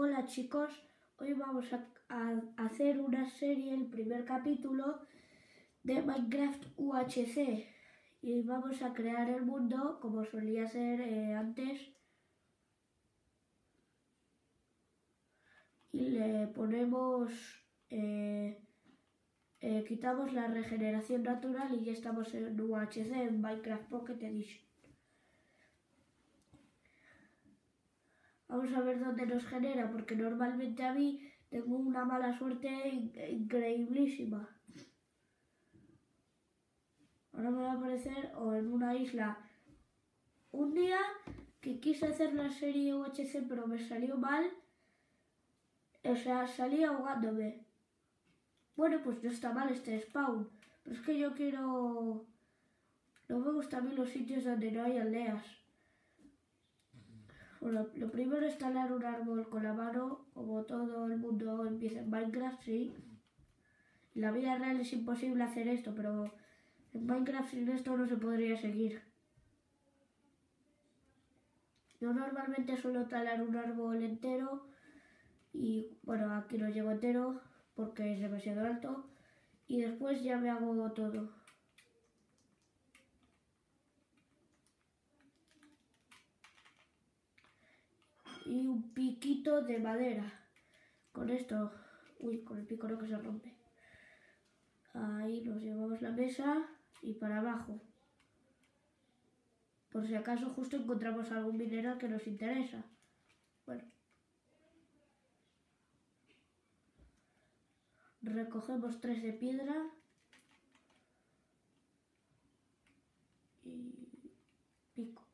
Hola chicos, hoy vamos a, hacer una serie, el primer capítulo de Minecraft UHC y vamos a crear el mundo como solía ser eh, antes. Y le ponemos, eh, eh, quitamos la regeneración natural y ya estamos en UHC, en Minecraft Pocket Edition. Vamos a ver dónde nos genera, porque normalmente a mí tengo una mala suerte increíblísima. Ahora me va a aparecer o en una isla. Un día que quise hacer la serie UHC pero me salió mal. O sea, salí ahogándome. Bueno, pues no está mal este spawn. Pero es que yo quiero... No me gustan a mí los sitios donde no hay aldeas. Bueno, lo primero es talar un árbol con la mano, como todo el mundo empieza en Minecraft, sí. En la vida real es imposible hacer esto, pero en Minecraft sin esto no se podría seguir. Yo normalmente suelo talar un árbol entero y bueno, aquí lo llevo entero porque es demasiado alto y después ya me hago todo. Y un piquito de madera. Con esto, uy, con el pico no que se rompe. Ahí nos llevamos la mesa y para abajo. Por si acaso justo encontramos algún mineral que nos interesa. Bueno. Recogemos tres de piedra. Y pico.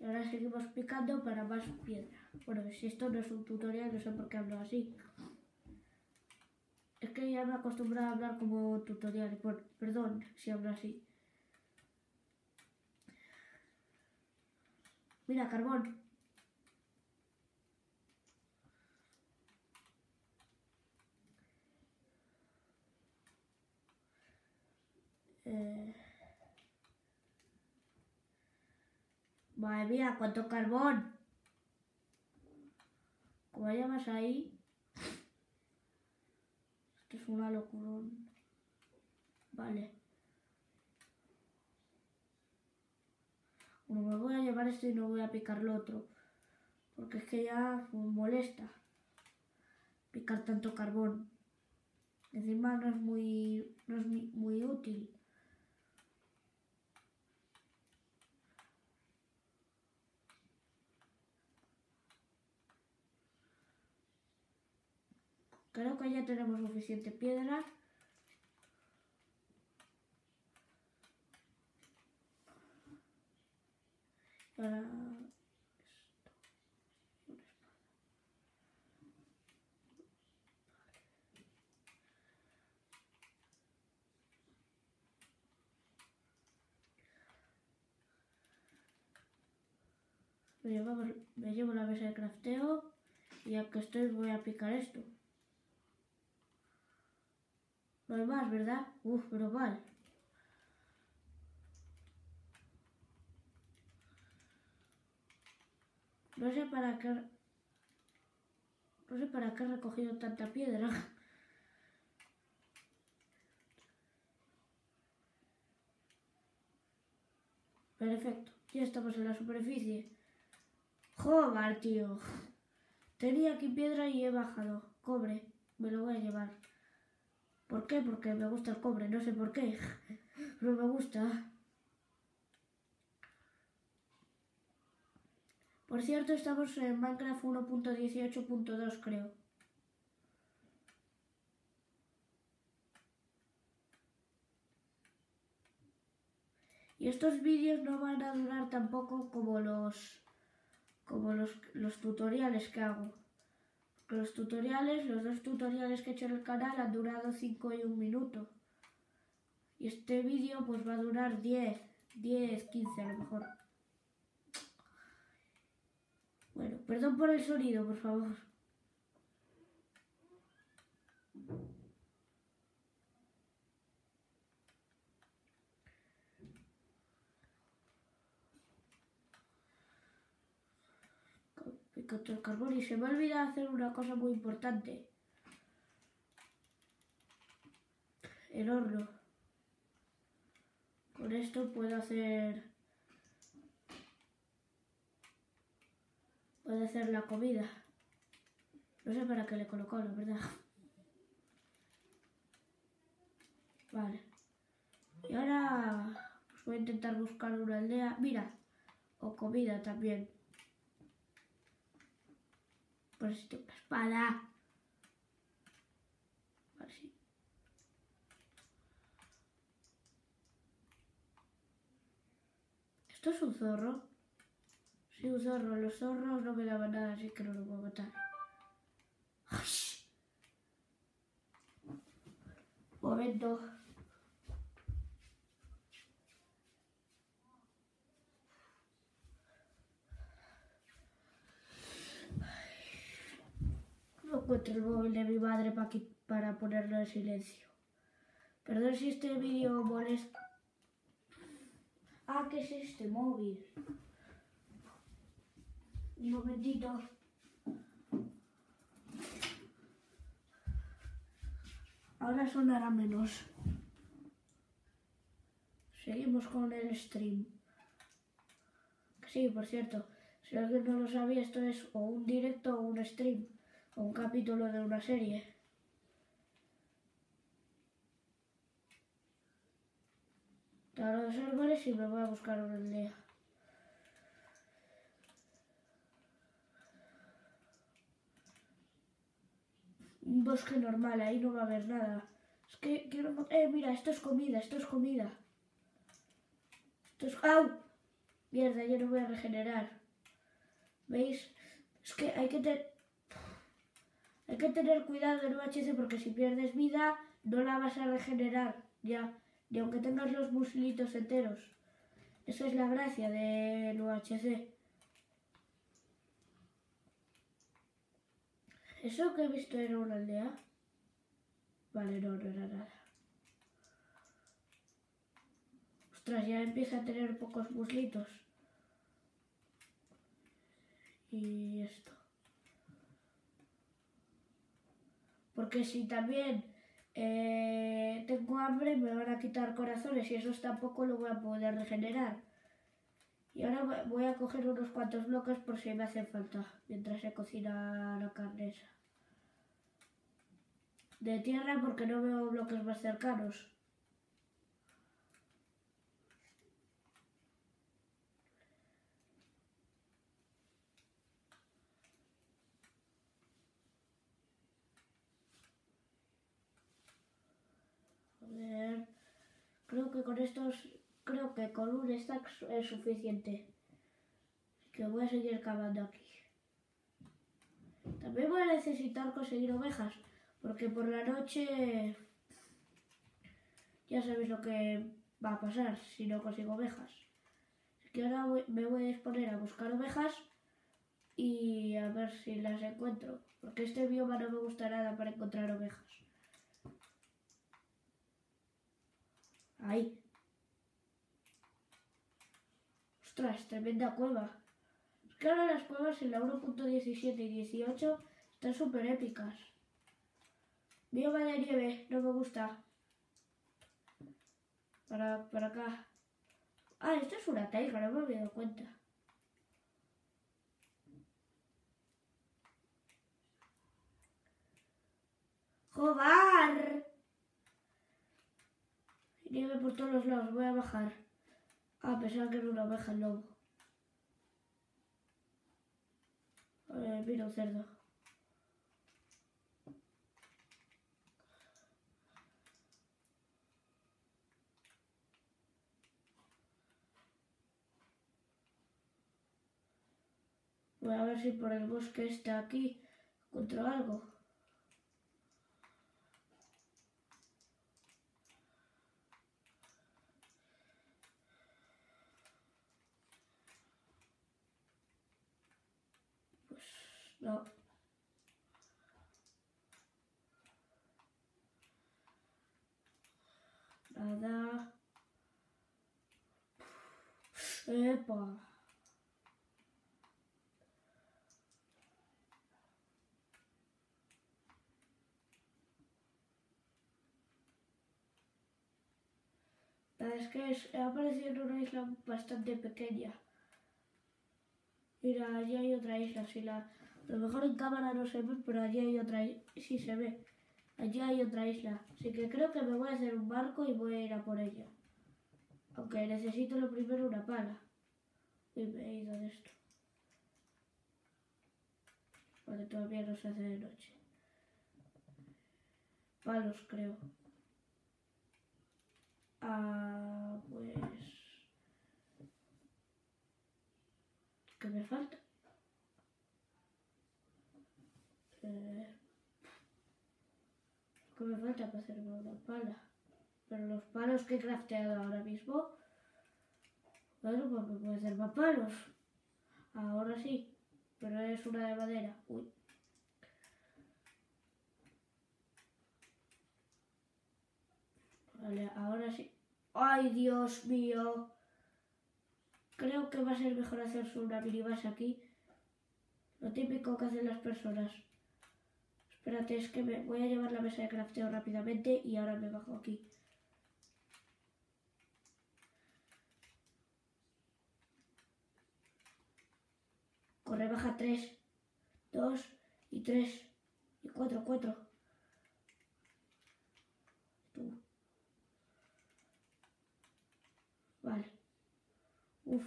Y ahora seguimos picando para más piedra. Bueno, si esto no es un tutorial, no sé por qué hablo así. Es que ya me he acostumbrado a hablar como tutorial. perdón si hablo así. Mira, carbón. Eh... Madre mía, cuánto carbón. Como llamas ahí. Esto es una locura. Vale. Bueno, me voy a llevar esto y no voy a picar lo otro. Porque es que ya me molesta picar tanto carbón. Encima no es muy, no es muy útil. Creo que ya tenemos suficiente piedra. Para Me llevo, me llevo la mesa de crafteo y ya que estoy voy a picar esto. No hay más, ¿verdad? Uf, pero mal. No sé para qué... No sé para qué he recogido tanta piedra. Perfecto, ya estamos en la superficie. Joder, tío. Tenía aquí piedra y he bajado. Cobre, me lo voy a llevar. ¿Por qué? Porque me gusta el cobre, no sé por qué, pero me gusta. Por cierto, estamos en Minecraft 1.18.2 creo. Y estos vídeos no van a durar tampoco como los como los, los tutoriales que hago. Los tutoriales, los dos tutoriales que he hecho en el canal han durado 5 y 1 minuto. Y este vídeo pues va a durar 10, 10, 15 a lo mejor. Bueno, perdón por el sonido, por favor. Es carbón y se me ha olvidado hacer una cosa muy importante. El horno. Con esto puedo hacer... Puedo hacer la comida. No sé para qué le colocó, la verdad. Vale. Y ahora pues voy a intentar buscar una aldea. Mira, o comida también. Pues esto, una espada. Vale, sí. ¿Esto es un zorro? Sí, un zorro. Los zorros no me daban nada, así que no lo puedo matar. Momento. No encuentro el móvil para ponerlo en silencio. Perdón si este vídeo molesta. Ah, ¿qué es este móvil? Un momentito. Ahora sonará menos. Seguimos con el stream. Sí, por cierto, si alguien no lo sabía, esto es o un directo o un stream, o un capítulo de una serie. Talo los árboles y me voy a buscar una aldea. Un bosque normal, ahí no va a haber nada. Es que quiero... Eh, mira, esto es comida, esto es comida. Esto es... ¡Au! Mierda, yo no voy a regenerar. ¿Veis? Es que hay que tener... Hay que tener cuidado en UHC porque si pierdes vida no la vas a regenerar ya. Y aunque tengas los muslitos enteros. Esa es la gracia del UHC. ¿Eso que he visto era una aldea? Vale, no, no era nada. Ostras, ya empieza a tener pocos muslitos. Y esto. Porque si también eh, tengo hambre me van a quitar corazones y esos tampoco lo voy a poder regenerar. Y ahora voy- a coger unos cuantos bloques por si me hacen falta mientras se cocina la carne. De tierra porque no veo bloques más cercanos. Joder. Creo con estos, creo que con un stack es suficiente. Que voy a seguir cavando aquí. También voy a necesitar conseguir ovejas, porque por la noche ya sabéis lo que va a pasar si no consigo ovejas. Así que ahora me voy a disponer a buscar ovejas y a ver si las encuentro, porque este bioma no me gusta nada para encontrar ovejas. Ahí. Ostras, tremenda cueva. Es que ahora las cuevas en la 1.17 y 18 están súper épicas. Bioma de nieve, no me gusta. Para, para acá. Ah, esto es una taiga, no me había dado cuenta. ¡Jobar! Nieve por todos los lados, voy a bajar. Ah, pensaba que era una oveja el lobo. Eh, mira un cerdo. Voy a ver si por el bosque está aquí encuentro algo. No. Nada. Epa. es que es, ha aparecido una isla bastante pequeña. Mira, allí hay otra isla, si la a lo mejor en cámara no se ve, pero allí hay otra isla. Sí se ve. Allí hay otra isla. Así que creo que me voy a hacer un barco y voy a ir a por ella. Aunque necesito lo primero una pala. Y me he ido de esto. Porque todavía no se hace de noche. Palos, creo. Ah, pues... ¿Qué me falta? Eh, ¿Qué me falta para hacerme una pala? Pero los palos que he crafteado ahora mismo... Bueno, pues me puedo hacer más palos. Ahora sí. Pero es una de madera. Uy. Vale, ahora sí. ¡Ay, Dios mío! Creo que va a ser mejor hacerse una minibase aquí. Lo típico que hacen las personas. Espérate, es que me voy a llevar la mesa de crafteo rápidamente y ahora me bajo aquí. Corre, baja 3, 2 y 3 y 4, 4. Tú. Vale. Uf.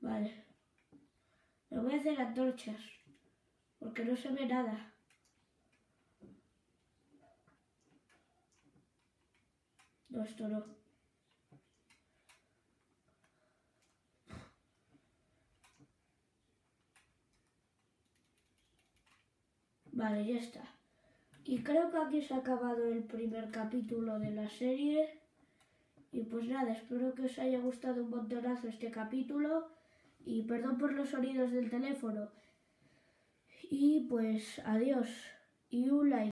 Vale. Me voy a hacer antorchas. Porque no se ve nada. No, esto no. Vale, ya está. Y creo que aquí se ha acabado el primer capítulo de la serie. Y pues nada, espero que os haya gustado un montonazo este capítulo. Y perdón por los sonidos del teléfono. Y pues adiós. Y un like.